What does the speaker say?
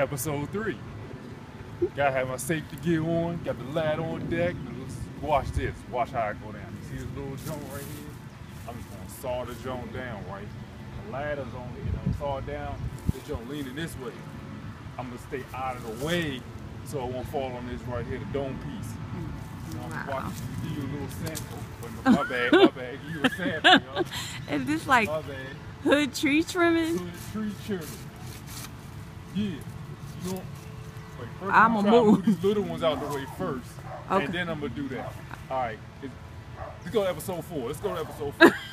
episode three. Gotta have my safety gear on, got the ladder on deck. Watch this, watch how I go down. You see this little joint right here? I'm just gonna saw the joint down, right? The ladder's on here, you know, saw it down, this joint leaning this way. I'm gonna stay out of the way so I won't fall on this right here, the dome piece. You know, Wow. give you a little sample. Wait, my bad, my bad, give you a sample, yo. Is this like hood tree trimming? Hood tree trimming. Yeah. Wait, I'm gonna move. these little ones out the way first. Okay. And then I'm gonna do that. Alright. Let's go to episode four. Let's go to episode four.